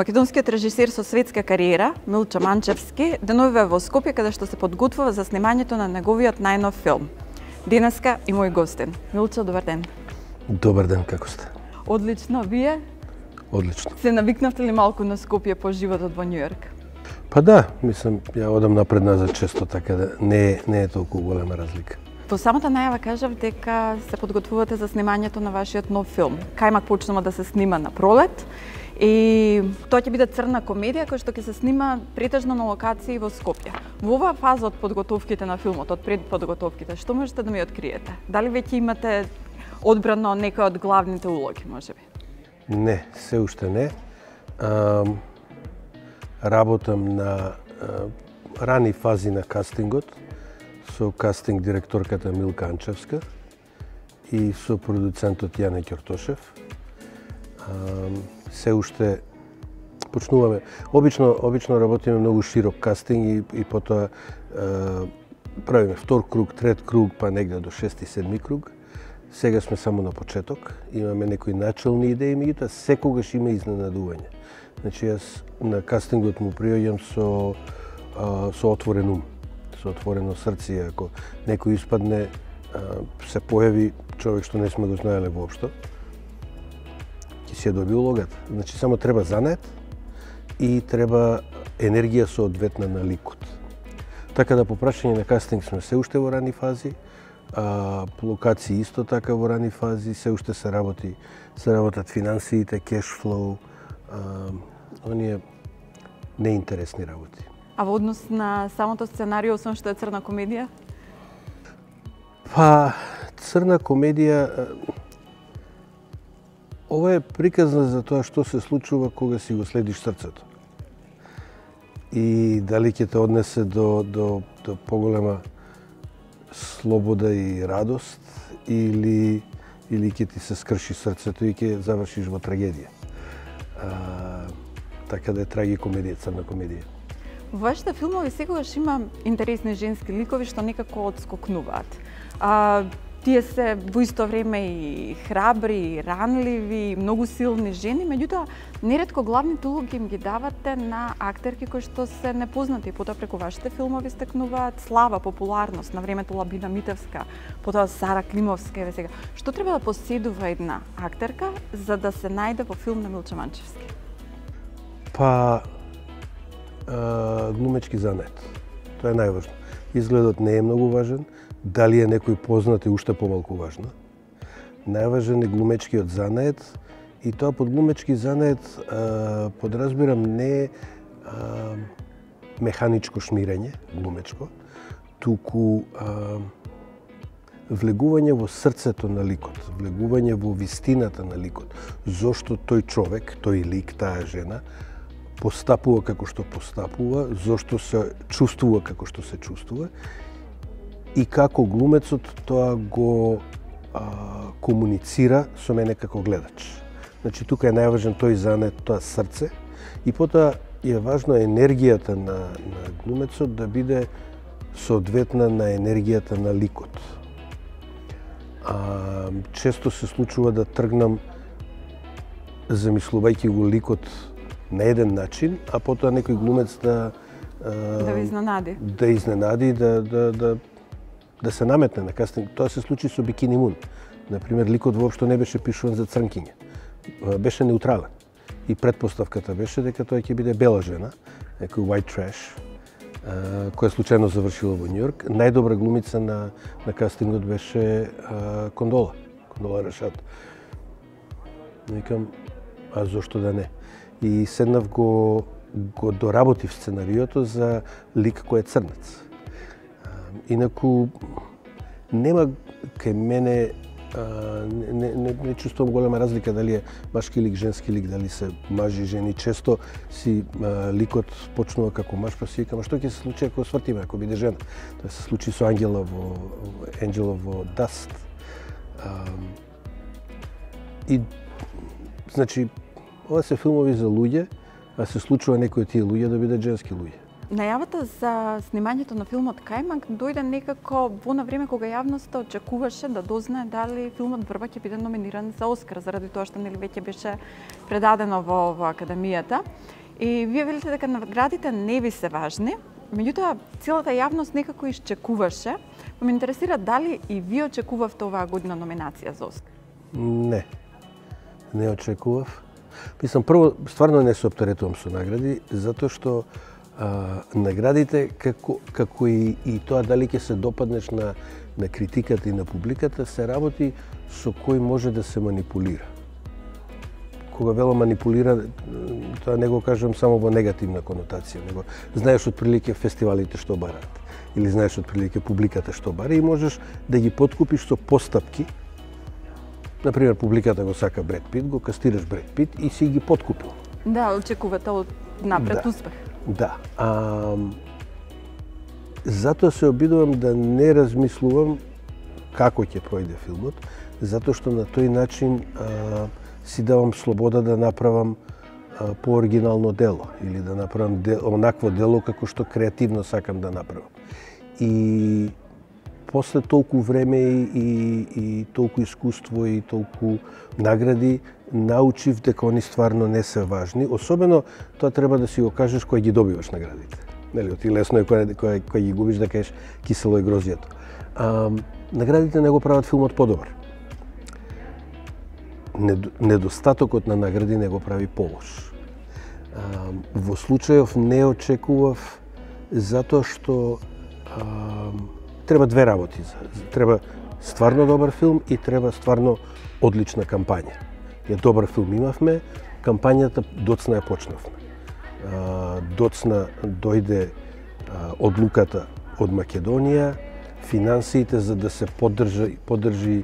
Македонскиот режисер со светска кариера, Милчо Манчевски, деновива во Скопје каде што се подготвува за снимањето на неговиот најнов филм. Денеска и мој гостин. Милчо, добар ден. Добар ден, како сте? Одлично, вие? Одлично. Се навикнавте ли малку на Скопје по животот во Њујорк? Па да, мислам, ја одам напред назад често, така да не, не е толку голема разлика. По самата најава кажав дека се подготвувате за снимањето на вашиот нов филм. Кајмак почнува да се снима на пролет И тоа ќе биде црна комедија која што ќе се снима претежно на локации во Скопје. Во оваа фаза од подготовките на филмот, од пред подготовките, што можете да ми откриете? Дали веќе имате одбрано некој од главните улоги, можеби? Не, се уште не. Ам, работам на а, рани фази на кастингот со кастинг директорката Милка Анчевска и со продуцентот Јане Ќортошев. Се уште почнуваме. Обично, обично работиме многу широк кастинг и, и потоа е, правиме втор круг, трет круг, па негде до шести, седми круг. Сега сме само на почеток, имаме некои начални идеи, меѓутоа секогаш има изненадување. Значи јас на кастингот му приоѓам со а, со отворен ум, со отворено срце, ако некој испадне а, се појави човек што не сме го знаеле воопшто ќе си ја доби улогата. Значи само треба занет и треба енергија соодветна на ликот. Така да по прашање на кастинг сме се уште во рани фази, а, локации исто така во рани фази, се уште се работи, се работат финансиите, кеш флоу, оние неинтересни работи. А во однос на самото сценарио, освен што е црна комедија? Па, црна комедија, Ова е приказна за тоа што се случува кога си го следиш срцето. И дали ќе те однесе до, до, до поголема слобода и радост или или ќе ти се скрши срцето и ќе завршиш во трагедија. А, така да е трагикомедија, црна комедија. Во вашите филмови секогаш има интересни женски ликови што некако одскокнуваат. А, Тие се во исто време и храбри, и ранливи, и многу силни жени, меѓутоа нередко главните улоги им ги давате на актерки кои што се непознати, потоа преку вашите филмови стекнуваат слава, популарност, на времето Лабина Митевска, потоа Сара Климовска, еве сега. Што треба да поседува една актерка за да се најде во филм на Милче Манчевски? Па, глумечки занет. Тоа е најважно. Изгледот не е многу важен, Дали е некој познат и уште помалку важно. Најважен е глумечкиот занет и тоа под глумечки занет а, подразбирам не е механичко шмирење, глумечко, туку а, влегување во срцето на ликот, влегување во вистината на ликот. Зошто тој човек, тој лик, таа жена, постапува како што постапува, зошто се чувствува како што се чувствува и како глумецот тоа го а, комуницира со мене како гледач. Значи тука е најважен тој занет, тоа срце и потоа е важно енергијата на, на глумецот да биде соодветна на енергијата на ликот. А, често се случува да тргнам замислувајќи го ликот на еден начин, а потоа некој глумец да да ви изненади. Да изненади, да, да, да да се наметне на кастинг. Тоа се случи со Бикини Мун. Например, ликот воопшто не беше пишуван за црнкиња. Беше неутрален. И предпоставката беше дека тоа ќе биде бела жена, некој white trash, која случајно завршила во Њујорк. Најдобра глумица на, на кастингот беше Кондола, Кондола Рашат. Викам, а зошто да не? И седнав го, го доработив сценариото за лик кој е црнец Инаку, нема кај мене а, не, не, не чувствувам голема разлика дали е машки лик, женски лик, дали се мажи, жени. Често си а, ликот почнува како маж, па си викам, што ќе се случи ако свртиме, ако биде жена? Тоа се случи со Ангела во Енджела во Даст. А, и значи ова се филмови за луѓе, а се случува некои од тие луѓе да бидат женски луѓе најавата за снимањето на филмот Кајмак дојде некако во на време кога јавноста очекуваше да дознае дали филмот Врба ќе биде номиниран за Оскар, заради тоа што нели веќе беше предадено во, во академијата. И вие велите дека наградите не ви се важни, меѓутоа целата јавност некако исчекуваше. Па ме интересира дали и ви очекувавте оваа година номинација за Оскар? Не. Не очекував. Мислам, прво, стварно не се оптеретувам со награди, затоа што а, наградите, како, како и, и тоа дали ќе се допаднеш на, на критиката и на публиката, се работи со кој може да се манипулира. Кога вело манипулира, тоа не го кажувам само во негативна конотација, него знаеш отприлике фестивалите што бараат или знаеш отприлике публиката што бара и можеш да ги подкупиш со постапки Например, публиката го сака Бред Пит, го кастираш Бред Пит и си ги подкупил. Да, очекувате од напред да. успех. Да. А, затоа се обидувам да не размислувам како ќе пројде филмот, затоа што на тој начин а, си давам слобода да направам а, пооригинално дело или да направам дел, онакво дело како што креативно сакам да направам. И после толку време и, и, и толку искуство и толку награди, научив дека они стварно не се важни. Особено тоа треба да си го кажеш кој ги добиваш наградите. Нели, ти лесно е кој, кој, кој ги губиш да кажеш кисело е грозијето. А, наградите не го прават филмот подобар. Недостатокот на награди не го прави полош. А, во случајов не очекував затоа што а, треба две работи. Треба стварно добар филм и треба стварно одлична кампања. Ја добар филм имавме, кампањата доцна ја почнавме. Доцна дојде одлуката од Македонија, финансиите за да се поддржи, поддржи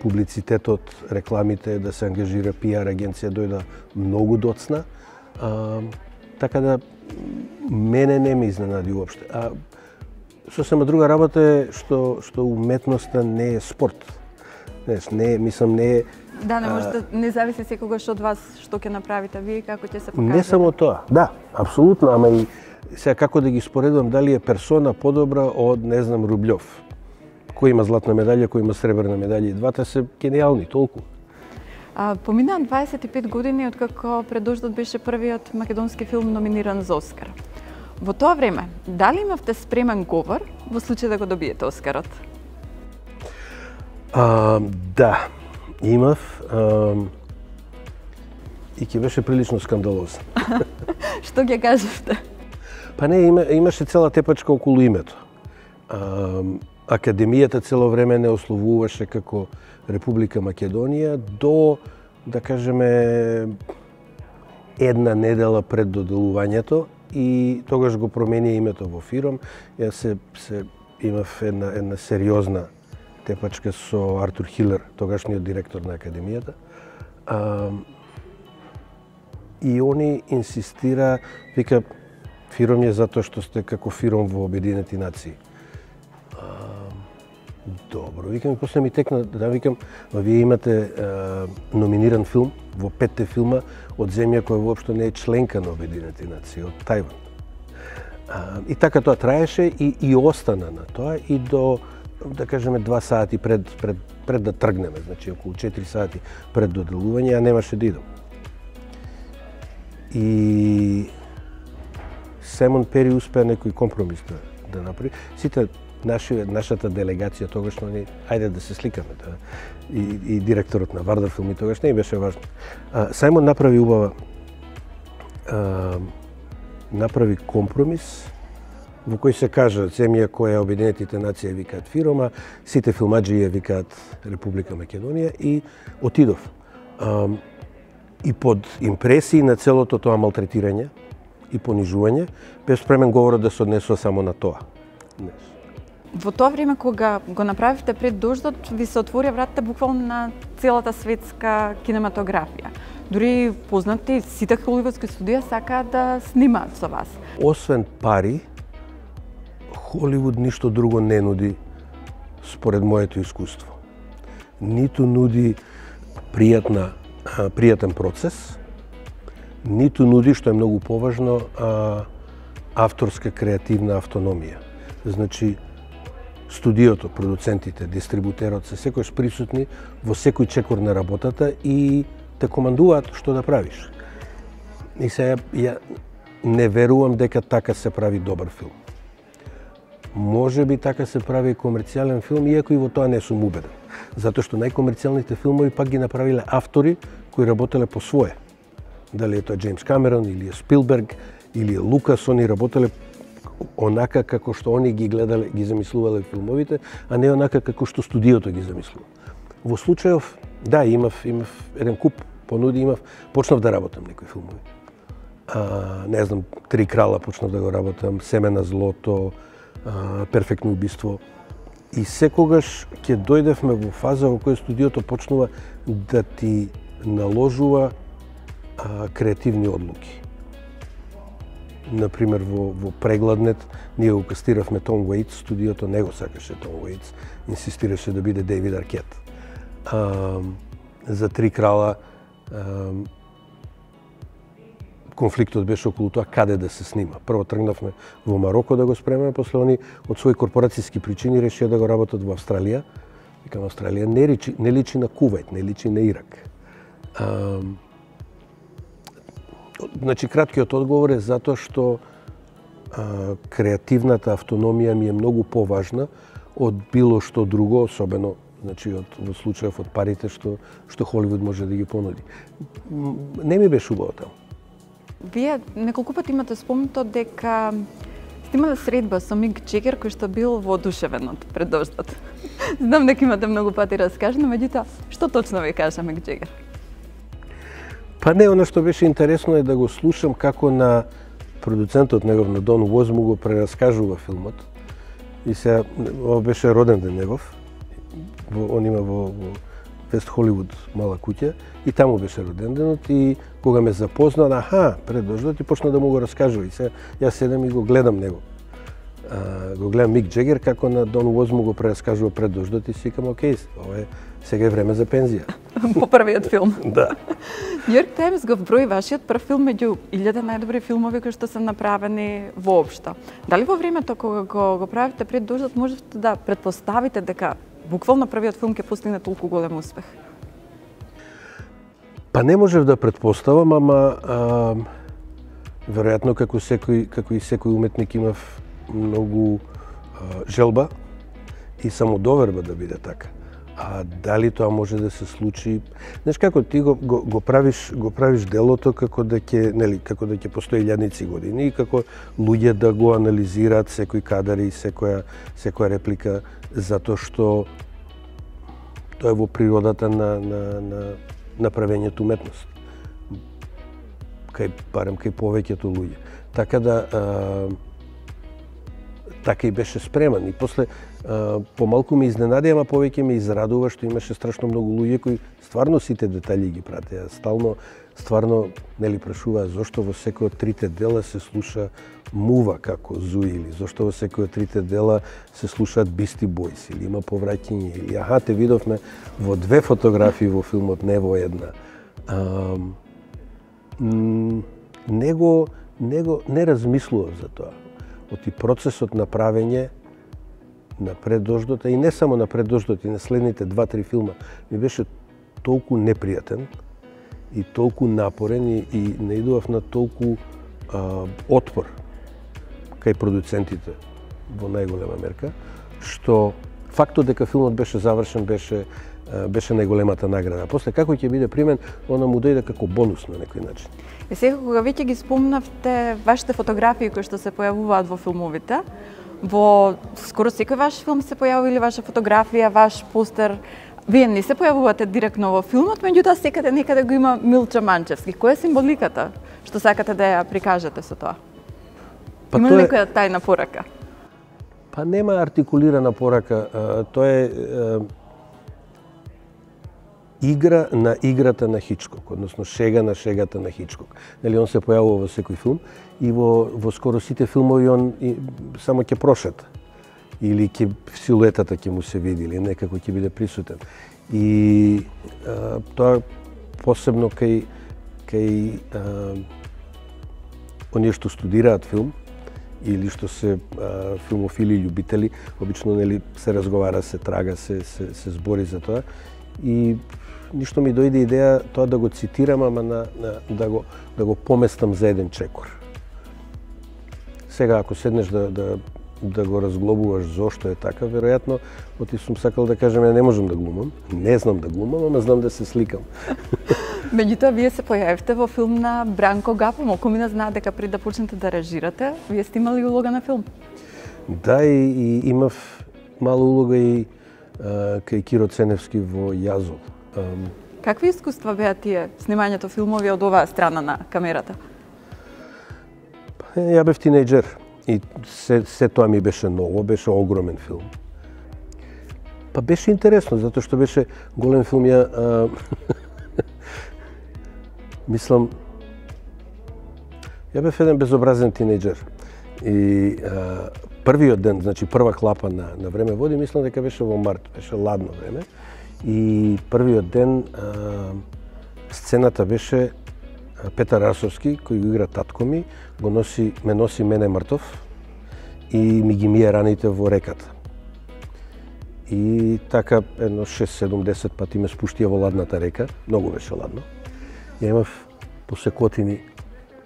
публицитетот, рекламите, да се ангажира пиар агенција дојда многу доцна. А, така да мене не ме изненади уопште. А сосема друга работа е што што уметноста не е спорт. Знаеш, не мислам не е Да, не може да не зависи секогаш од вас што ќе направите вие како ќе се покажете. Не само тоа. Да, апсолутно, ама и сега како да ги споредувам дали е персона подобра од не знам Рублјов. Кој има златна медалја, кој има сребрна медалја, и двата се гениални толку. А, поминаа 25 години откако Предождот беше првиот македонски филм номиниран за Оскар. Во тоа време, дали имавте спремен говор во случај да го добиете Оскарот? А, да, имав. И ќе беше прилично скандалозен. Што ќе кажете? Па не, има, имаше цела тепачка околу името. А, академијата цело време не ословуваше како Република Македонија до, да кажеме, една недела пред доделувањето и тогаш го промени името во Фиром. Ја се, се имав една, една сериозна тепачка со Артур Хилер, тогашниот директор на Академијата. А, и они инсистира, вика, Фиром е затоа што сте како Фиром во Обединети нации. А, добро, викам, после ми текна, да викам, вие имате а, номиниран филм во петте филма од земја која воопшто не е членка на Обединети нации, од Тајван. А, и така тоа траеше и, и остана на тоа и до да кажеме два сати пред, пред, пред да тргнеме, значи околу 4 сати пред доделување, а немаше да идам. И Семон Пери успеа некој компромис да, да направи. Сите наши, нашата делегација тогаш, ни, ајде да се сликаме, да, и, и директорот на Вардар филми тогаш не беше важно. А, Саймон направи убава а, направи компромис во кој се кажа земја која Обединетите нации викаат Фирома, сите филмаджи ја викаат Република Македонија и отидов. И под импресии на целото тоа малтретирање и понижување, бев спремен говорот да се однесува само на тоа. Во тоа време кога го направивте пред дождот, ви се отворија вратите буквално на целата светска кинематографија. Дури познати сите холивудски студија сакаат да снимаат со вас. Освен пари, Холивуд ништо друго не нуди според моето искуство. Ниту нуди пријатна, пријатен процес, ниту нуди, што е многу поважно, а, авторска креативна автономија. Значи, студиото, продуцентите, дистрибутерот се секојаш присутни во секој чекор на работата и те командуваат што да правиш. И се ја не верувам дека така се прави добар филм. Може би така се прави комерцијален филм, иако и во тоа не сум убеден. Затоа што најкомерцијалните филмови пак ги направиле автори кои работеле по свое. Дали е тоа Джеймс Камерон, или е Спилберг, или е Лукас, они работеле онака како што они ги гледале, ги замислувале филмовите, а не онака како што студиото ги замислува. Во случајов, да, имав, имав еден куп понуди, имав, почнав да работам некои филмови. А, не знам, Три крала почнав да го работам, Семе на злото, Перфектно убиство. И секогаш ќе дојдевме во фаза во која студиото почнува да ти наложува а, креативни одлуки. Например, во, во Прегладнет, ние го кастиравме Том Уейтс, студиото не го сакаше Том Уейтс, инсистираше да биде Дейвид Аркет. А, за Три крала, а, конфликтот беше околу тоа каде да се снима. Прво тргнавме во Мароко да го спремаме, после они од своји корпорацијски причини решија да го работат во Австралија. Викам, Австралија не личи, не личи на Кувајт, не личи на Ирак. А, значи, краткиот одговор е затоа што а, креативната автономија ми е многу поважна од било што друго, особено значи од во случајов од парите што што Холивуд може да ги понуди. Не ми беше убаво таму. Вие неколку пати имате спомнато дека сте имале средба со Миг Чекер кој што бил воодушевен од предождот. Знам дека имате многу пати раскажено, меѓутоа, што точно ви кажа Миг Чекер? Па не, оно што беше интересно е да го слушам како на продуцентот негов на Дон Воз му го прераскажува филмот. И се, ова беше роден ден негов. Во, он има во, во Вест Холивуд мала куќа и таму беше роден денот и кога ме запозна, аха, предождот и почна да му го раскажува. И се, јас седам и го гледам него. А, го гледам Мик Джегер како на Дон Воз му го прераскажува предождот и си викам, окей, ова е сега е време за пензија. По првиот филм. да. Нью-Йорк Таймс го вброи вашиот прв филм меѓу илјада најдобри филмови кои што се направени воопшто. Дали во времето кога го, го правите пред дождот можете да предпоставите дека буквално првиот филм ќе постигне толку голем успех? Па не можев да предпоставам, ама а, веројатно како секој како и секој уметник имав многу а, желба и самодоверба да биде така. А дали тоа може да се случи? Знаеш како ти го, го, го правиш го правиш делото како да ќе, нели, како да ќе постои илјадници години и како луѓе да го анализираат секој кадар и секоја секоја реплика затоа што тоа е во природата на на на направењето уметност. Кај барем кај повеќето луѓе. Така да а, така и беше спреман. И после помалку ме изненади, ама повеќе ме израдува што имаше страшно многу луѓе кои стварно сите детали ги пратеа. Стално, стварно, нели прашуваа зошто во секој од трите дела се слуша мува како Зуи или зошто во секој од трите дела се слушаат Бисти Бойс или има повраќање или аха те видовме во две фотографии во филмот не во една. А, него него не размислував за тоа. Оти процесот на правење на предождота и не само на предождот и на следните два-три филма ми беше толку непријатен и толку напорен и, и наидував на толку а, отпор кај продуцентите во најголема мерка, што фактот дека филмот беше завршен беше беше најголемата награда. После како ќе биде примен, она му дојде како бонус на некој начин. Е сега кога веќе ги спомнавте вашите фотографии кои што се појавуваат во филмовите, во скоро секој ваш филм се појавува или ваша фотографија, ваш постер, Вие не се појавувате директно во филмот, меѓутоа секаде некаде го има Милча Манчевски. Која е символиката што сакате да ја прикажете со тоа? Па има ли некоја тајна порака? Па нема артикулирана порака. Тоа е игра на играта на Хичкок, односно шега на шегата на Хичкок. Нели он се појавува во секој филм и во во скоро сите филмови он и, само ќе прошета или ќе силуетата ќе му се види или некако ќе биде присутен. И а, тоа посебно кај кај а, оние што студираат филм или што се а, филмофили љубители, обично нели се разговара, се трага, се се, се збори за тоа и ништо ми дојде идеја тоа да го цитирам, ама на, на, да, го, да го поместам за еден чекор. Сега, ако седнеш да, да, да го разглобуваш зошто е така, веројатно, оти сум сакал да кажем, ја не можам да глумам, не знам да глумам, ама знам да се сликам. Меѓутоа, вие се појавивте во филм на Бранко Гапо. Молку ми да знаат дека пред да почнете да режирате, вие сте имали улога на филм. Да, и, и имав мала улога и а, кај Киро Ценевски во Јазол. Какви искуства беа тие снимањето филмови од оваа страна на камерата? Па, ја бев тинејџер и се, се тоа ми беше ново, беше огромен филм. Па беше интересно, затоа што беше голем филм ја... А, мислам, ја бев еден безобразен тинејџер. И а, првиот ден, значи прва клапа на, на време води, мислам дека беше во март, беше ладно време. И првиот ден а, сцената беше Петар Расовски, кој го игра татко ми, го носи, ме носи мене мртов и ми ги мие раните во реката. И така едно 6-7-10 пати ме спуштија во ладната река, многу беше ладно. Ја имав посекотини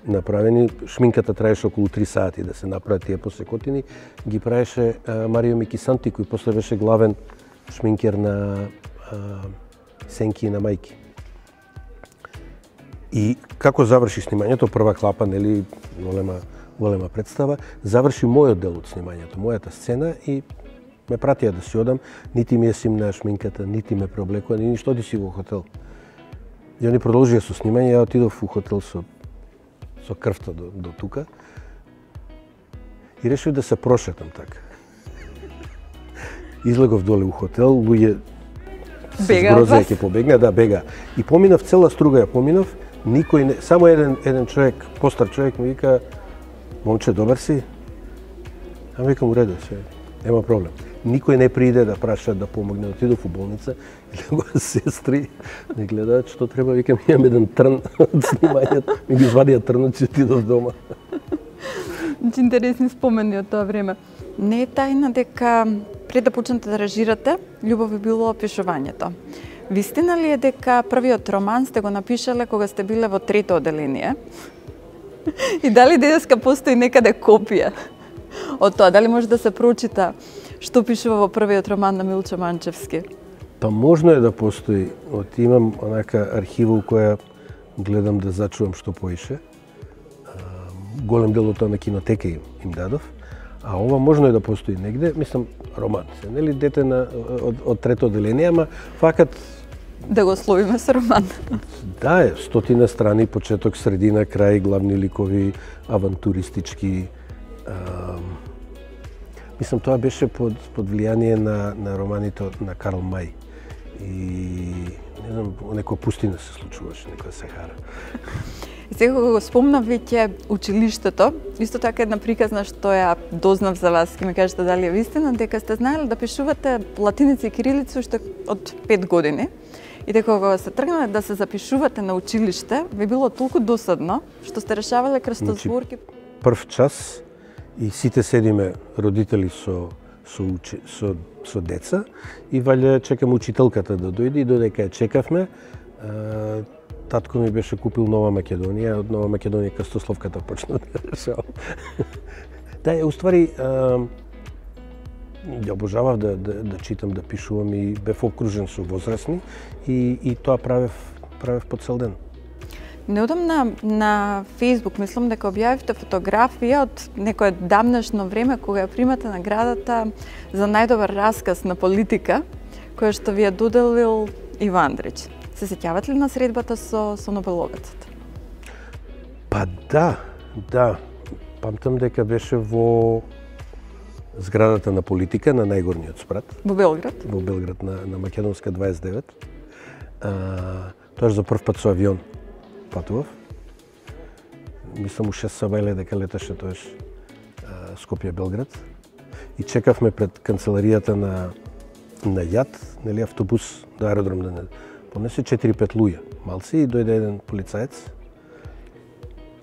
направени, шминката траеше околу 3 сати да се направи тие посекотини, ги правеше Марио Микисанти, кој после беше главен шминкер на сенки на мајки. И како заврши снимањето, прва клапа, нели, голема, голема представа, заврши мојот дел од снимањето, мојата сцена и ме пратија да си одам, нити ми е симна шминката, нити ме преоблекува, ни ништо, оди си во хотел. И они продолжија со снимање, ја отидов во хотел со со крвта до, до тука. И решив да се прошетам така. Излегов доле у хотел, луѓе Бега од вас? ќе побегна, да, бега. И поминав цела струга ја поминав, никој не, само еден еден човек, постар човек ми вика момче добар си? А викам у реду, се, нема проблем. Никој не приде да праша да помогне, отидов у болница и него сестри не гледаат што треба, викам имам еден трн од снимањето, ми ги извадија трнот и отидов дома. Значи, интересни спомени од тоа време. Не е тајна дека пред да почнете да ражирате, љубов е било пишувањето. Вистина ли е дека првиот роман сте го напишале кога сте биле во трето оделение? И дали денеска постои некаде копија од тоа? Дали може да се прочита што пишува во првиот роман на Милчо Манчевски? Па можно е да постои. От имам онака архива у која гледам да зачувам што поише. Голем дел од тоа на кинотека им, им дадов. А ова можно е да постои негде, мислам, роман се, нели, дете на, од, од трето оделение, ама факат Да го словиме со роман. Да, е, стотина страни, почеток, средина, крај, главни ликови, авантуристички. А, мислам, тоа беше под, под влијание на, на романите на Карл Мај. И, не знам, некоја пустина се случуваше, некоја Сахара. Сега го спомнав веќе училиштето, исто така една приказна што ја дознав за вас, ќе ми кажете дали е вистина, дека сте знаеле да пишувате латиница и кирилица уште од 5 години. И дека кога се тргнале да се запишувате на училиште, ви било толку досадно што сте решавале крстозборки. Значи, прв час и сите седиме родители со со учи, со со деца и валја чекаме учителката да дојде и додека ја чекавме, татко ми беше купил Нова Македонија, од Нова Македонија Крстословката почна да решава. да, е, уствари, ја обожавав да, да, да читам, да пишувам и бев окружен со возрастни и, и тоа правев, правев по цел ден. одам на, на Facebook, мислам дека објавивте фотографија од некое дамнешно време кога ја примате наградата за најдобар расказ на политика, која што ви ја доделил Ивандрич. Се сеќавате ли на средбата со, со Нобеловецот? Па да, да. Памтам дека беше во зградата на политика на најгорниот спрат. Во Белград? Во Белград на, на Македонска 29. А, тоа за прв пат со авион патував. Мислам у 6 сабајле дека леташе тоеш Скопје Белград. И чекавме пред канцеларијата на на ЈАД, нели автобус до аеродром да не понесе 4-5 луѓе, малци и дојде еден полицаец.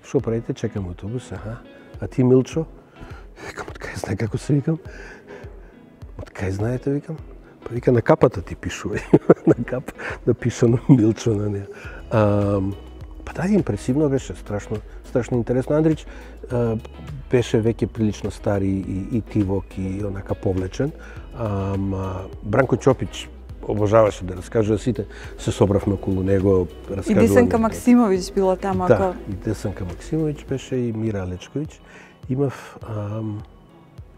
Што правите? Чекам автобус, аха. А ти Милчо? знае како се викам. Од кај знаете, викам? Па вика на капата ти пишува. на кап напишано Милчо на неа. А, па да, импресивно беше, страшно, страшно интересно. Андрич а, беше веќе прилично стар и, и тивок и онака повлечен. А, Бранко Чопич обожаваше да раскажува сите, се собравме околу него, И Десенка Максимовиќ била таму. Да, ако... и Десенка Максимовиќ беше и Мира Алечковиќ. Имав ам,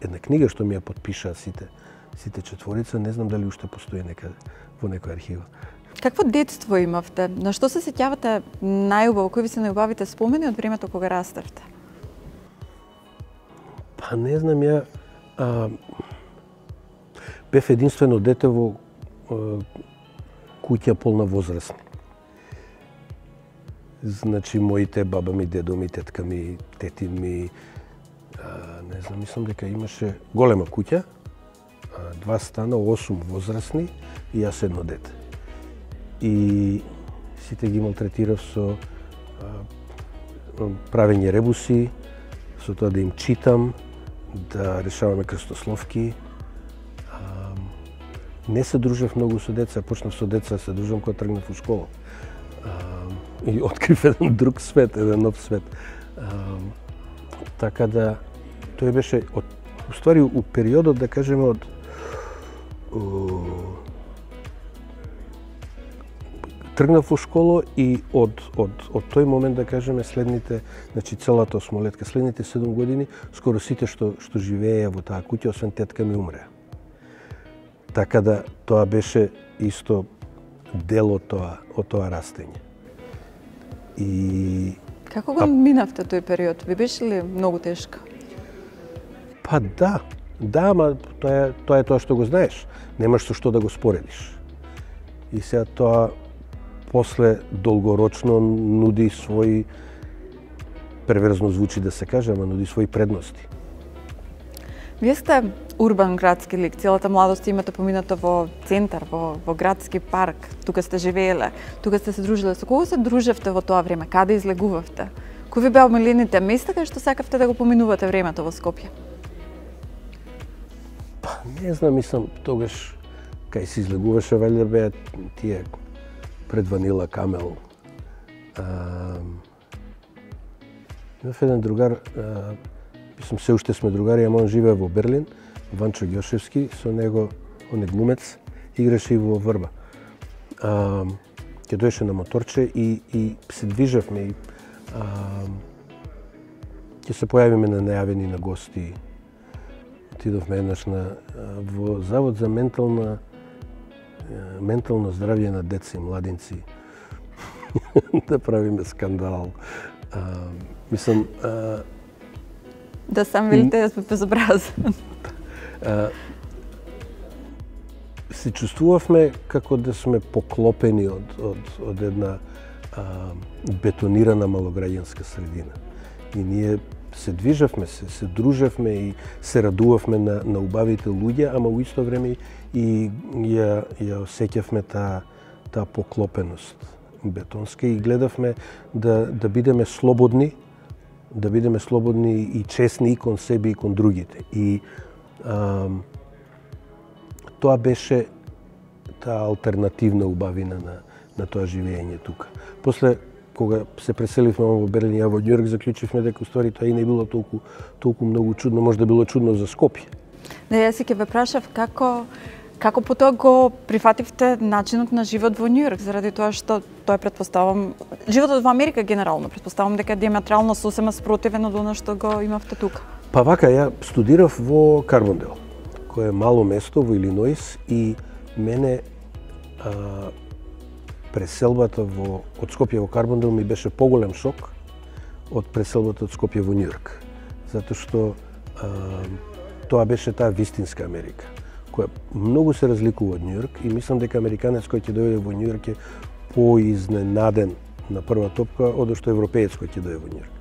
една книга што ми ја подпиша сите сите четворица, не знам дали уште постои некаде во некој архива. Какво детство имавте? На што се сеќавате најубаво? Кои ви се најубавите спомени од времето кога раставте? Па не знам ја. А, бев единствено дете во куќа полна возрастни. Значи, моите баба ми, дедо ми, тетка ми, тетин ми, а, не знам, мислам дека имаше голема куќа, два стана, осум возрастни и јас едно дете. И сите ги малтретирав со а, правење ребуси, со тоа да им читам, да решаваме крстословки, не се дружев многу со деца, почнав со деца се дружам кога тргнав у школа. А, и открив еден друг свет, еден нов свет. А, така да тој беше од уствари у периодот да кажеме од тргнав во школа и од, од, од тој момент, да кажеме, следните, значи целата осмолетка, следните 7 години, скоро сите што, што живееја во таа куќа, освен тетка ми умреа. Така да тоа беше исто дел од тоа, од тоа растење. И Како го а... минавте тој период? Ви беше ли многу тешко? Па да. Да, ама тоа е, тоа е тоа што го знаеш. Немаш со што да го споредиш. И сега тоа после долгорочно нуди своји преверзно звучи да се каже, ама нуди своји предности. Вие сте урбан градски лик, целата младост имате поминато во центар, во, во градски парк, тука сте живееле, тука сте се дружиле. Со кого се дружевте во тоа време? Каде излегувавте? Кои ви беа омилените места кај што сакавте да го поминувате времето во Скопје? Па, не знам, мислам, тогаш кај се излегуваше, валјда беа тие пред Ванила Камел. А, имав еден другар, а, мислам се уште сме другари, ама он живее во Берлин, Ванчо Ѓошевски, со него, он е глумец, играше и во Врба. А, ќе дојше на моторче и, и се движевме и а, ќе се појавиме на најавени на гости. Отидовме еднаш на, во Завод за ментална ментално здравје на деца и младинци да правиме скандал. А, мислам, а, Да сам велите да сме безобразен. се чувствувавме како да сме поклопени од, од, од една а, бетонирана малограѓанска средина. И ние се движавме, се, се дружевме и се радувавме на, на убавите луѓе, ама во исто време и ја, ја осеќавме таа та поклопеност бетонска и гледавме да, да бидеме слободни да бидеме слободни и честни и кон себе и кон другите. И а, тоа беше таа алтернативна убавина на, на тоа живење тука. После, кога се преселивме во Берлин, ја во Њујорк, заклучивме дека ствари тоа и не било толку, толку многу чудно, може да било чудно за Скопје. Не, јас ќе ве прашав како Како потоа го прифативте начинот на живот во Њујорк, заради тоа што тоа предпоставам животот во Америка генерално предпоставам дека диаметрално сосема спротивен од она што го имавте тука. Па вака ја студирав во Карбондел, кое е мало место во Илиноис и мене а, преселбата во од Скопје во Карбондел ми беше поголем шок од преселбата од Скопје во Њујорк, затоа што а, тоа беше таа вистинска Америка која многу се разликува од Њујорк и мислам дека американец кој ќе дојде во Њујорк е поизненаден на прва топка од што европеец кој ќе дојде во Њујорк.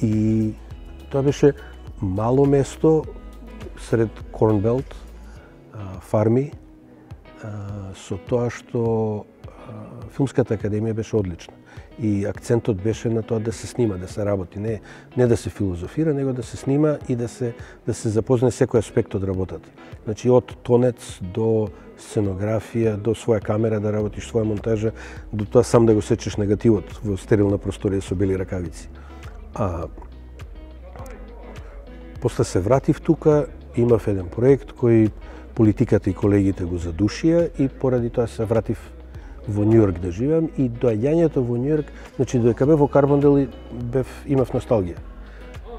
и тоа беше мало место сред Корнбелт, фарми, со тоа што Филмската академија беше одлична и акцентот беше на тоа да се снима, да се работи, не не да се филозофира, него да се снима и да се да се запознае секој аспект од работата. Значи од тонец до сценографија, до своја камера да работиш, своја монтажа, до тоа сам да го сечеш негативот во стерилна просторија со бели ракавици. А после се вратив тука, имав еден проект кој политиката и колегите го задушија и поради тоа се вратив во Њујорк да живеам и доаѓањето во Њујорк, значи додека бев во Карбондел бев имав носталгија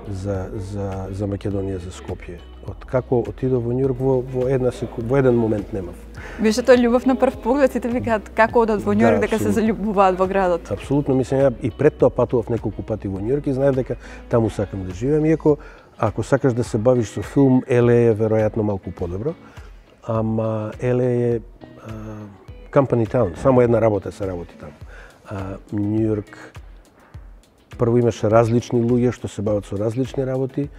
за за за Македонија, за Скопје. Од како отидов во Њујорк во во една секу, во еден момент немав. Беше тоа љубов на прв поглед, сите викаат како одат во Њујорк да, дека се заљубуваат во градот. Апсолутно, мислам ја и пред тоа патував неколку пати во Њујорк и знаев дека таму сакам да живеам, иако ако сакаш да се бавиш со филм, Еле е веројатно малку подобро, ама Еле е а, company town, само една работа се работи таму. А Њујорк прво имаше различни луѓе што се бават со различни работи,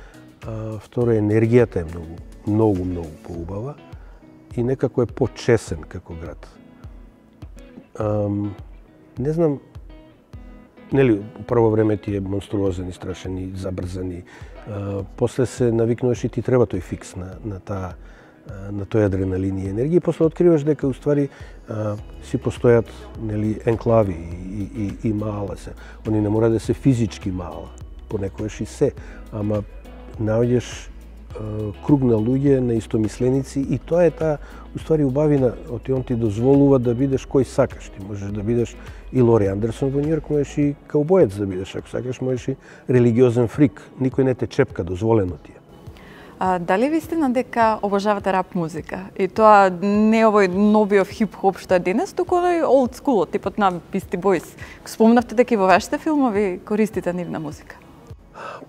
а второ енергијата е многу, многу, многу поубава и некако е почесен како град. Ам, не знам, нели, прво време ти е монструозен и страшен и забрзан а, после се навикнуваш и ти треба тој фикс на, на таа на тој адреналин и енергија и после откриваш дека уствари а, си постојат нели енклави и, и, и мала се. Они не мора да се физички мала, понекогаш и се, ама наоѓаш круг на луѓе, на истомисленици и тоа е таа уствари убавина, оти он ти дозволува да бидеш кој сакаш. Ти можеш да бидеш и Лори Андерсон во Њујорк, можеш и каубоец да бидеш, ако сакаш, можеш и религиозен фрик. Никој не те чепка, дозволено ти е. А, дали вистина дека обожавате рап музика? И тоа не овој новиот хип-хоп што е денес, туку овој олд скулот, типот на Beastie Boys. Спомнавте дека и во вашите филмови користите нивна музика.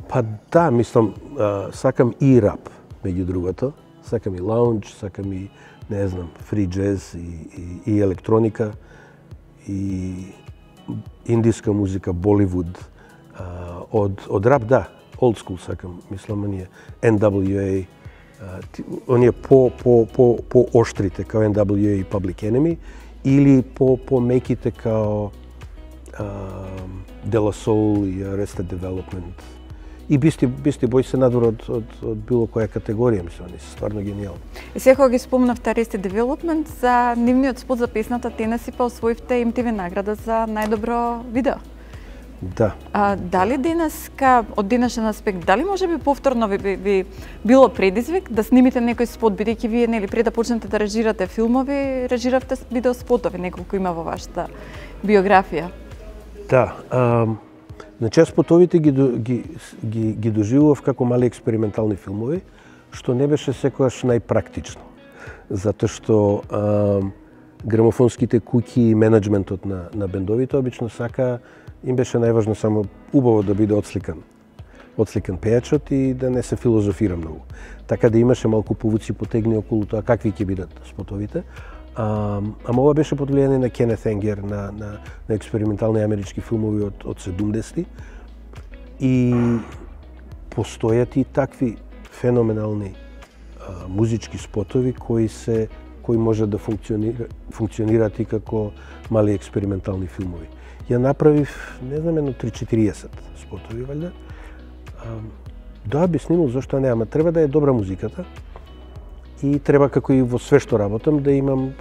Па да, мислам, а, сакам и рап, меѓу другото. Сакам и лаунж, сакам и, не знам, фри джез и, и, и електроника и индиска музика, Боливуд. А, од, од рап, да, old school сакам, мислам, оние NWA, оние по, по, по, по оштрите као NWA и Public Enemy, или по, по меките као uh, De La Soul и Arrested Development. И Бисти, Бисти Бој се надвор од, од, од било која категорија, мислам, они се стварно гениални. И сега кога ги спомнавте Arrested Development, за нивниот спот за песната Тенеси па освоивте MTV награда за најдобро видео. Да. А, дали денеска, од денешен аспект, дали може би повторно ви, ви, ви било предизвик да снимите некој спот, бидејќи вие нели пред да почнете да режирате филмови, режиравте видео спотови, неколку има во вашата биографија? Да. А, значи, спотовите ги, ги, ги, ги доживував како мали експериментални филмови, што не беше секојаш најпрактично. Затоа што а, грамофонските куќи и менеджментот на, на бендовите обично сака им беше најважно само убаво да биде отсликан отсликан пејачот и да не се филозофира многу. Така да имаше малку повуци потегни околу тоа какви ќе бидат спотовите. А, ама ова беше под влијание на Кенет Енгер, на, на, на експериментални амерички филмови од, од 70-ти. И постојат и такви феноменални а, музички спотови кои се кои може да функционира, функционираат и како мали експериментални филмови. Ја направив, не знам, едно 3-40 спотови, валјда. Да, би снимал, зашто не, ама треба да е добра музиката и треба, како и во све што работам, да имам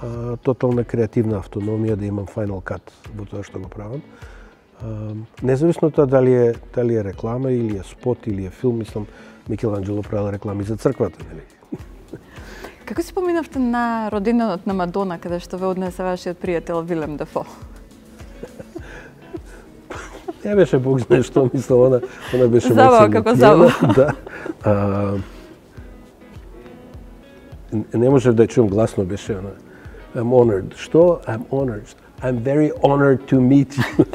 а, тотална креативна автономија, да имам final cut во тоа што го правам. А, независно тоа дали е, дали е реклама или е спот или е филм, мислам, Микеланджело правил реклами за црквата, нели? Како си поминавте на родиненот на Мадона, каде што ве однесе вашиот пријател Вилем Дефо? Не беше Бог знае што, мислам, она, она беше Забава, како забава. Да. А, не може да чуам гласно, беше она. I'm honored. Што? I'm honored. I'm very honored to meet you.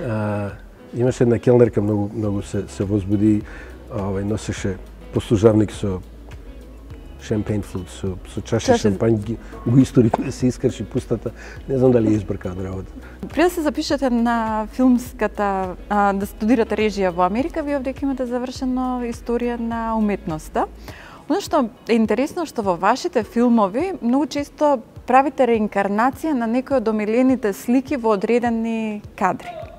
а, имаше една келнерка, многу, многу се, се возбуди, овај, носеше послужавник со шампейн флут со, со чаша Чаша... шампањ ги, го да се искрши пустата. Не знам дали е избрка работа. Пред да се запишете на филмската, а, да студирате режија во Америка, вие овде имате завршено историја на уметноста. Оно што е интересно што во вашите филмови многу често правите реинкарнација на некои од омилените слики во одредени кадри.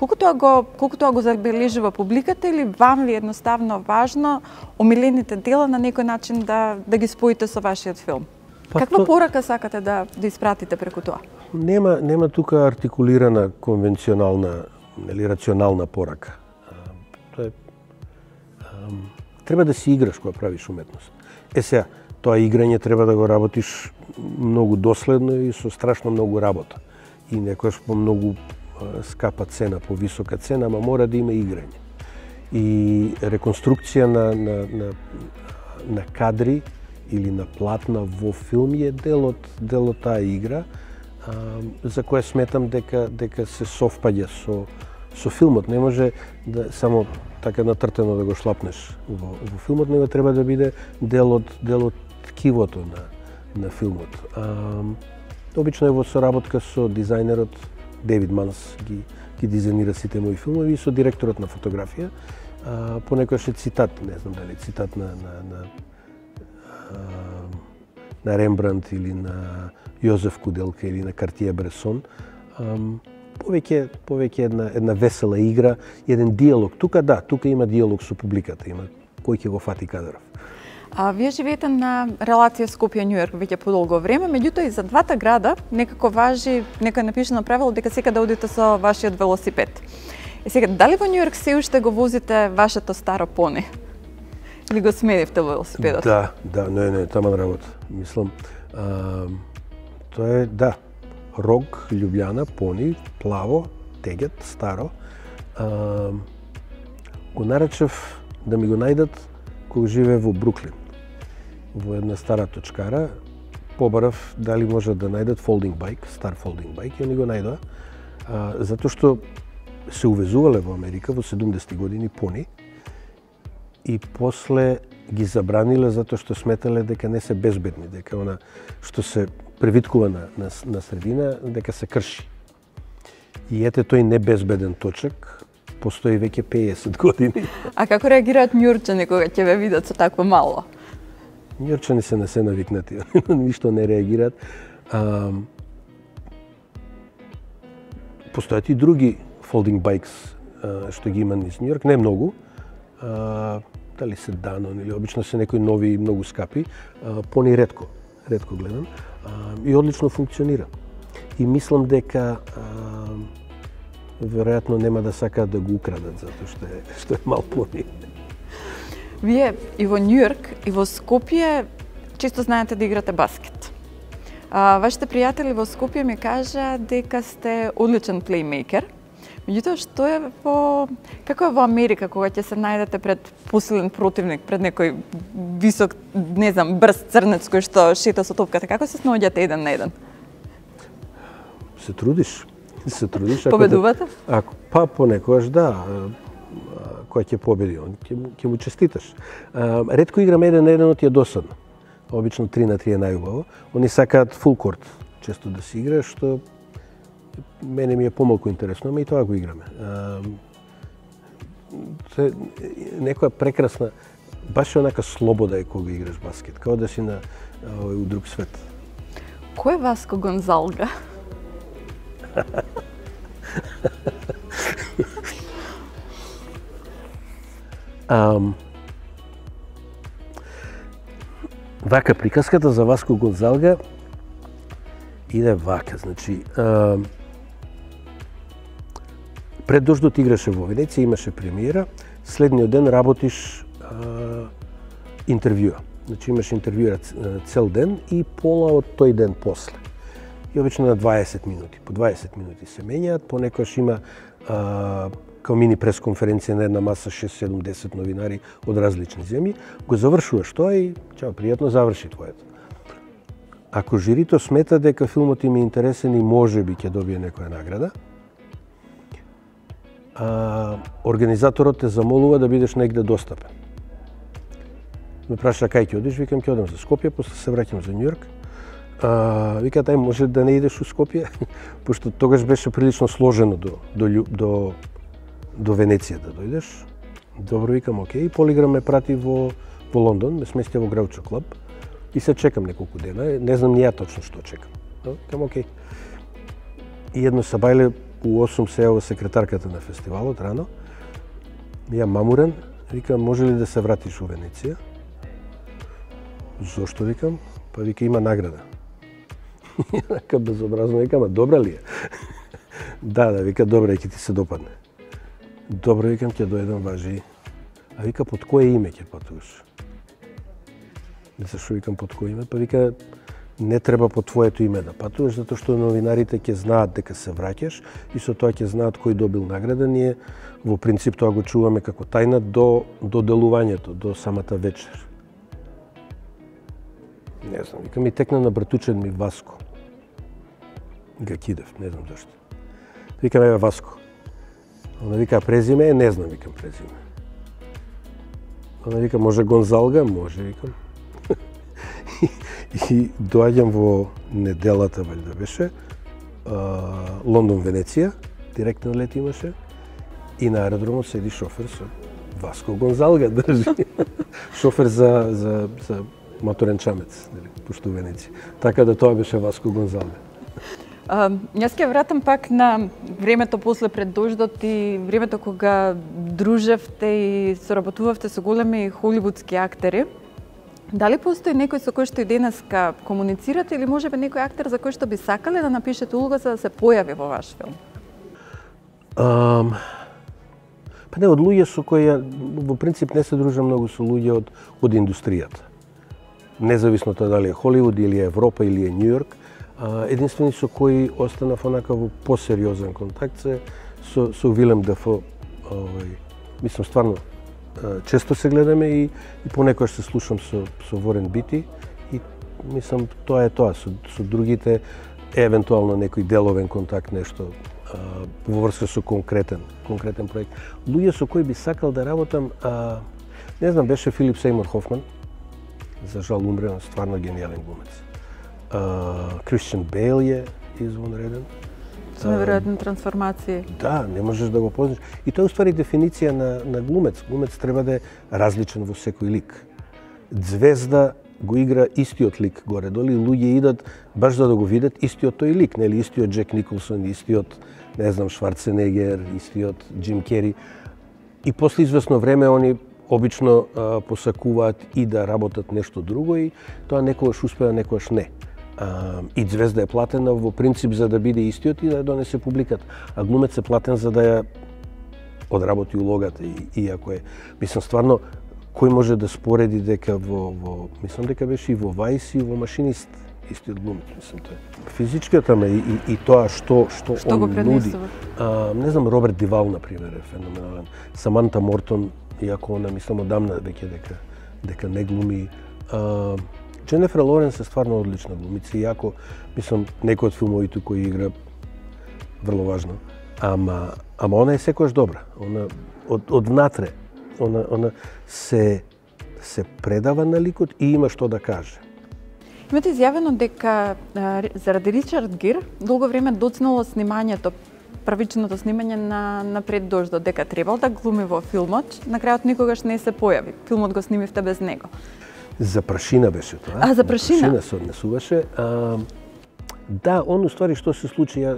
Колку тоа го колку тоа го забележува публиката или вам ви едноставно важно омилените дела на некој начин да да ги споите со вашиот филм? Па Каква то... порака сакате да да испратите преку тоа? Нема нема тука артикулирана конвенционална или рационална порака. Тоа е треба да си играш кога правиш уметност. Е сега, тоа играње треба да го работиш многу доследно и со страшно многу работа. И некојаш по многу скапа цена, по висока цена, ама мора да има играње. И реконструкција на, на, на, на кадри или на платна во филм е дел од, дел од таа игра, а, за која сметам дека, дека се совпаѓа со, со филмот. Не може да само така натртено да го шлапнеш во, во филмот, него треба да биде дел од, дел од ткивото на, на филмот. А, обично е во соработка со дизајнерот Девид Манс ги, ги дизајнира сите мои филмови и со директорот на фотографија. А, понекогаш е цитат, не знам дали цитат на, на, на, на Рембрандт или на Јозеф Куделка или на Картија Бресон. А, повеќе повеќе една една весела игра, еден диалог. Тука да, тука има диалог со публиката, има кој ќе го фати кадров. А, вие живеете на релација Скопје Њујорк веќе подолго време, меѓутоа и за двата града некако важи, нека напишено правило дека сега да одите со вашиот велосипед. И сега, дали во Њујорк се уште го возите вашето старо поне? Или го сменивте велосипедот? Да, да, не, не, таман работа. Мислам, а, тоа е, да, Рог, Лјубљана, Пони, плаво, тегет, старо. А, го наречев да ми го најдат кога живее во Бруклин во една стара точкара, побарав дали може да најдат фолдинг байк, стар фолдинг байк, и они го најдоа, затоа што се увезувале во Америка во 70 години пони, и после ги забраниле затоа што сметале дека не се безбедни, дека она што се превиткува на, на, на средина, дека се крши. И ете тој небезбеден точак постои веќе 50 години. А како реагираат њурчани кога ќе ве видат со такво мало? Њорчани се не се навикнати, ништо не реагираат. А, постојат и други folding bikes што ги има низ Њујорк, не многу. А, дали се Данон или обично се некои нови и многу скапи, а, пони ретко, ретко гледам. А, и одлично функционира. И мислам дека а, веројатно нема да сакаат да го украдат затоа што е што е мал пони. Вие и во Њујорк и во Скопје често знаете да играте баскет. А, вашите пријатели во Скопје ми кажа дека сте одличен плеймейкер. Меѓутоа, што е во... Како е во Америка, кога ќе се најдете пред посилен противник, пред некој висок, не знам, брз црнец кој што шета со топката, како се снаоѓате еден на еден? Се трудиш. Се трудиш. Ако Победувате? Ако, па понекогаш да кој ќе победи, он ќе, ќе му честиташ. А, редко играм еден на еден, ти е досадно. Обично 3 на 3 е најубаво. Они сакаат фул корт често да се игра, што мене ми е помалку интересно, ама и тоа го играме. А, се, некоја прекрасна, баш онака слобода е кога играш баскет, као да си на овој у друг свет. Кој е Васко Гонзалга? Um, вака, приказката за Васко Гонзалга иде вака, значи, um, пред дождот играше во Венеција, имаше премиера, следниот ден работиш uh, интервјуа. Значи имаш интервјуа цел ден и пола од тој ден после. И обично на 20 минути. По 20 минути се менјаат, понекогаш има а, као мини пресконференција на една маса 6, 7, 10 новинари од различни земји, го завршуваш тоа и чао, пријатно заврши твоето. Ако жирито смета дека филмот им е интересен и може би ќе добие некоја награда, а, организаторот те замолува да бидеш негде достапен. Ме праша кај ќе одиш, викам ќе одам за Скопје, после се враќам за Њујорк. А, вика тај може да не идеш у Скопје, пошто тогаш беше прилично сложено до, до, до до Венеција да дојдеш. Добро викам, окей, Полиграм ме прати во во Лондон, ме смести во Граучо клуб и се чекам неколку дена, не знам ни ја точно што чекам. Но, кам окей. И едно сабајле у 8 се јава секретарката на фестивалот рано. Ја мамурен, вика може ли да се вратиш у Венеција? Зошто викам? Па вика има награда. Ја безобразно, вика, ама добра ли е? да, да, вика добра, ќе ти се допадне. Добро, викам, ќе дојдам важи. А вика, под кое име ќе патуваш? Зашо викам под кое име? Па вика, не треба по твоето име да патуваш, затоа што новинарите ќе знаат дека се враќаш и со тоа ќе знаат кој добил награда. Ние во принцип тоа го чуваме како тајна до, до делувањето, до самата вечер. Не знам, вика ми текна на братучен ми Васко. Гакидев, не знам зашто. Викам, еве Васко. Она вика презиме, не знам, викам презиме. Она вика, може Гонзалга? Може, викам и доаѓам во неделата, валјда беше, Лондон, Венеција, директен лет имаше, и на аеродромот седи шофер со Васко Гонзалга држи. шофер за, за, за моторен чамец, нели, пошто Венеција. Така да тоа беше Васко Гонзалга. Јас ќе вратам пак на времето после пред дождот и времето кога дружевте и соработувавте со големи холивудски актери. Дали постои некој со кој што и денеска комуницирате или можеби некој актер за кој што би сакале да напишете улога за да се појави во ваш филм? Um, па не, од луѓе со кои ја, во принцип не се дружам многу со луѓе од, од индустријата. Независно тоа дали е Холивуд или е Европа или е Њујорк, единствени со кои останав онака во посериозен контакт се со, со Вилем Дефо. Овој, мислам, стварно, често се гледаме и, и понекогаш се слушам со, со Ворен Бити и мислам тоа е тоа. Со, со другите евентуално некој деловен контакт, нешто а, во врска со конкретен, конкретен проект. Луѓе со кои би сакал да работам, а, не знам, беше Филип Сеймор Хофман, за жал умрен, стварно гениален глумец. Кристиан Бейл е извонреден. Со неверојатни трансформации. Да, не можеш да го познаш. И тоа е уствари дефиниција на, на глумец. Глумец треба да е различен во секој лик. Звезда го игра истиот лик горе доли, луѓе идат баш за да го видат истиот тој лик, нели истиот Джек Николсон, истиот не знам Шварценегер, истиот Джим Кери. И после известно време они обично а, посакуваат и да работат нешто друго и тоа некогаш успева, некогаш не и Звезда е платена во принцип за да биде истиот и да ја донесе публиката. А глумец е платен за да ја одработи улогата и, иако е мислам стварно кој може да спореди дека во, во мислам дека беше и во Вајс и во Машинист истиот глумец, мислам тоа. Физичката ме и, и, и тоа што што, што он нуди. А, не знам Роберт Дивал на пример е феноменален. Саманта Мортон, иако она мислам одамна веќе дека дека не глуми а, Дженефер Лоренс е стварно одлична глумица, иако, мислам, некој од филмовите кои игра врло важно. Ама, ама она е секојаш добра. Она од, од внатре, она, она се, се предава на ликот и има што да каже. Имате изјавено дека а, заради Ричард Гир долго време доцнало снимањето првичното снимање на на дождот дека требал да глуми во филмот, на крајот никогаш не се појави. Филмот го снимивте без него. За прашина беше тоа. А, за прашина? прашина се однесуваше. А, да, он уствари што се случи, ја,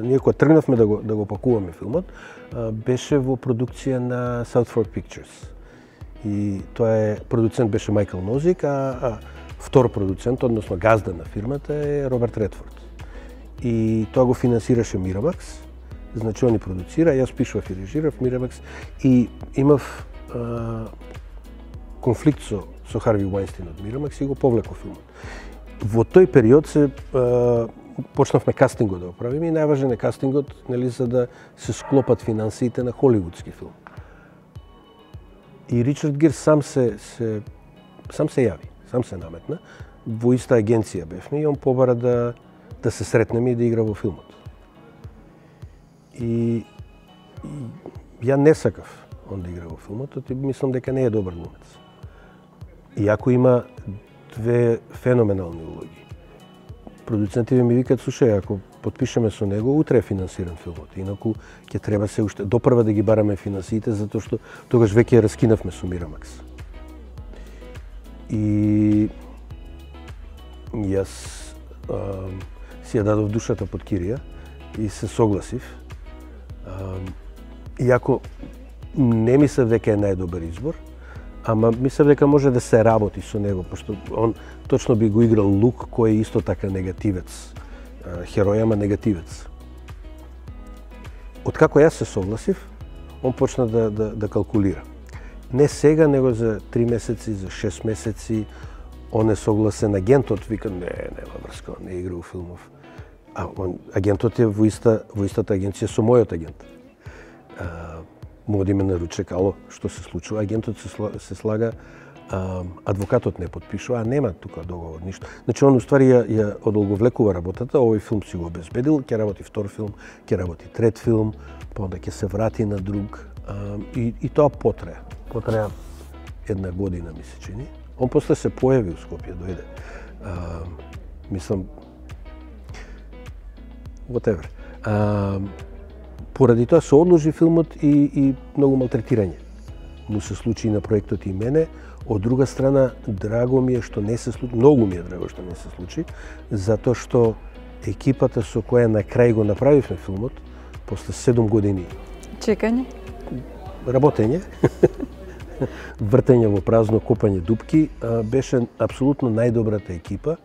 ние кога тргнавме да го, да го пакуваме филмот, а, беше во продукција на Southford Pictures. И тоа е, продуцент беше Майкл Нозик, а, а втор продуцент, односно газда на фирмата е Роберт Редфорд. И тоа го финансираше Miramax, значи они продуцира, јас пишував и режирав Miramax и имав а, конфликт со со Харви Уайнстин од Мирамак си го повлеко филмот. Во тој период се е, почнавме кастингот да го правиме и најважен е кастингот нели за да се склопат финансиите на холивудски филм. И Ричард Гир сам се, се сам се јави, сам се наметна. Во иста агенција бевме и он побара да да се сретнеме и да игра во филмот. И, и ја не сакав он да игра во филмот, и мислам дека не е добар глумец. Иако има две феноменални улоги. Продуцентите ми викаат, слушај, ако подпишеме со него, утре е финансиран филмот. Инаку ќе треба се уште допрва да ги бараме финансиите затоа што тогаш веќе ја раскинавме со Мирамакс. И јас а, си ја дадов душата под кирија и се согласив. А, иако не мислев дека е најдобар избор, ама мислам дека може да се работи со него, пошто он точно би го играл Лук кој е исто така негативец. Херој, ама негативец. Откако јас се согласив, он почна да, да, да калкулира. Не сега, него за три месеци, за шест месеци, он е согласен агентот, вика, не, нема врска, не игра у филмов. А он, агентот е во, иста, во истата агенција со мојот агент. А, му оди ме на ручек, ало, што се случува? Агентот се, се слага, а, адвокатот не подпишува, а нема тука договор, ништо. Значи, он уствари ја, ја одолговлекува работата, овој филм си го обезбедил, ќе работи втор филм, ќе работи трет филм, па onda ќе се врати на друг. А, и, и тоа потреа. Потреа една година, ми се чини. Он после се појави у Скопје, дојде. А, мислам, whatever. А, поради тоа се одложи филмот и, и многу малтретирање. Му се случи и на проектот и мене. Од друга страна, драго ми е што не се случи, многу ми е драго што не се случи, затоа што екипата со која на крај го направивме филмот, после 7 години чекање, работење, вртење во празно, копање дупки, беше апсолутно најдобрата екипа,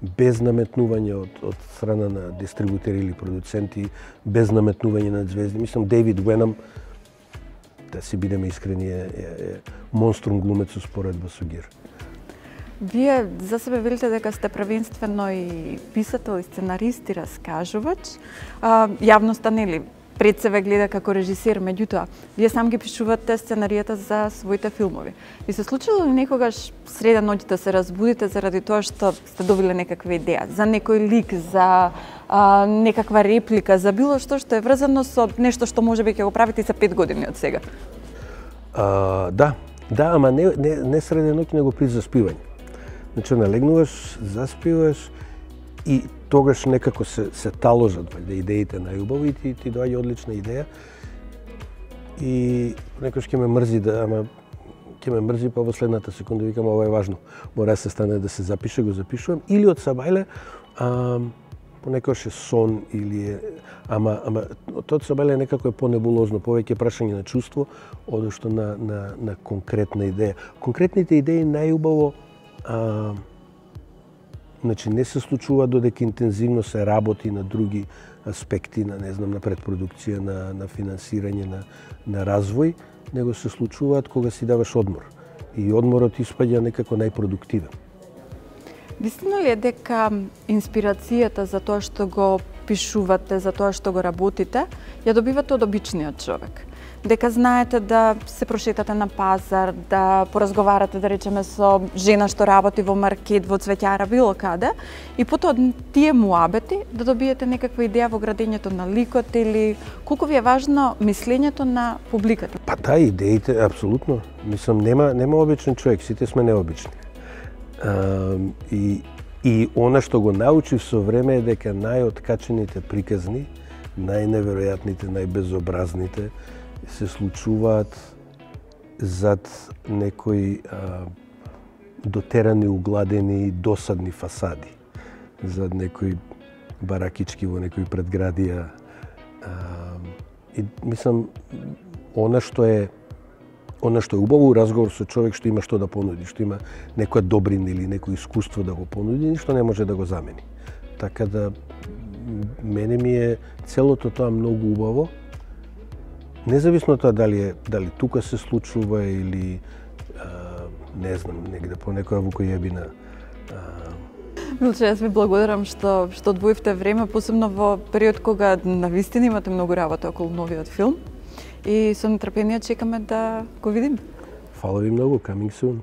без наметнување од, од страна на дистрибутери или продуценти, без наметнување на звезди. Мислам, Дейвид Уенам, да си бидеме искрени, е, е, е монструм глумец споредба со Гир. Вие за себе велите дека сте првенствено и писател и сценарист и раскажувач. А, јавноста нели пред себе гледа како режисер, меѓутоа, вие сам ги пишувате сценаријата за своите филмови. Ви се случило ли некогаш среда ноќ да се разбудите заради тоа што сте добиле некаква идеја, за некој лик, за а, некаква реплика, за било што што е врзано со нешто што може би ќе го правите за пет години од сега? А, да, да, ама не, не, не среда ноќ, него при заспивање. Значи, налегнуваш, заспиваш и тогаш некако се, се таложат да идеите најубаво и ти, ти доаѓа одлична идеја. И некој ќе ме мрзи да, ама ќе ме мрзи па во следната секунда викам ова е важно. Мора да се стане да се запише, го запишувам или од Сабајле, а, понекогаш е сон или е ама ама тоа Сабајле некако е понебулозно, повеќе прашање на чувство одошто на на на конкретна идеја. Конкретните идеи најубаво а, значи не се случува додека интензивно се работи на други аспекти на не знам на предпродукција, на на финансирање, на на развој, него се случуваат кога си даваш одмор. И одморот испаѓа некако најпродуктивен. Вистина ли е дека инспирацијата за тоа што го пишувате, за тоа што го работите, ја добивате од обичниот човек? Дека знаете да се прошетате на пазар, да поразговарате, да речеме, со жена што работи во маркет, во цветјара, било каде, и потоа тие муабети да добиете некаква идеја во градењето на ликот или колку ви е важно мислењето на публиката? Па да, идеите, апсолутно. Мислам, нема, нема обичен човек, сите сме необични. А, и, и она што го научив со време е дека најоткачените приказни, најневеројатните, најбезобразните, се случуваат зад некои а, дотерани, угладени, досадни фасади, зад некои баракички во некои предградија. А, и мислам, она што е она што е убаво разговор со човек што има што да понуди, што има некоја добрина или некој искуство да го понуди, ништо не може да го замени. Така да мене ми е целото тоа многу убаво Независно тоа дали е дали тука се случува или а, не знам, негде по некоја вукојебина. Милче, јас ви благодарам што што одвоивте време, посебно во период кога на вистина имате многу работа околу новиот филм. И со нетрпение чекаме да го видим. Фала ви многу, coming soon.